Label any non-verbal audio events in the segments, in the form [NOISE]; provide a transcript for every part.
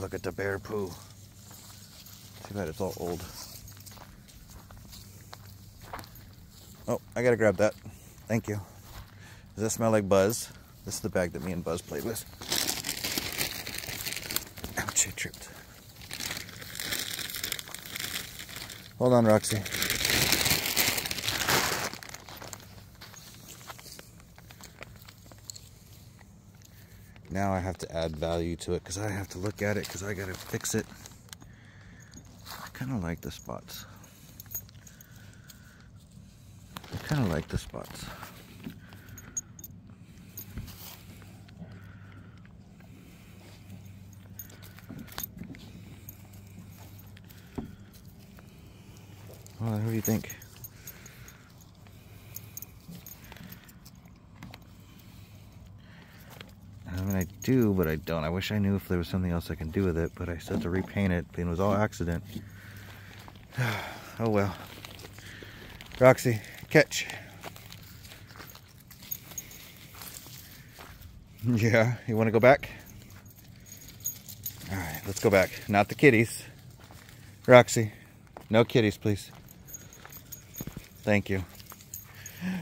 Look at the bear poo. Too bad it's all old. Oh, I gotta grab that. Thank you. Does that smell like Buzz? This is the bag that me and Buzz played with. Ouch, I tripped. Hold on, Roxie. Now I have to add value to it because I have to look at it because I got to fix it. I kind of like the spots. I kind of like the spots. Well, what do you think? I do, but I don't. I wish I knew if there was something else I can do with it, but I have to repaint it, and it was all accident. [SIGHS] oh well. Roxie, catch. [LAUGHS] Yeah, you want to go back? All right, let's go back. Not the kitties. Roxie, no kitties, please. Thank you.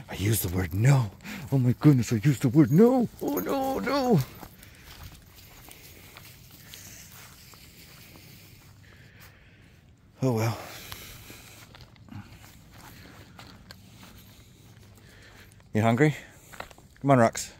I used the word no. Oh my goodness, I used the word no. Oh no, no. Oh well. You hungry? Come on, Rox.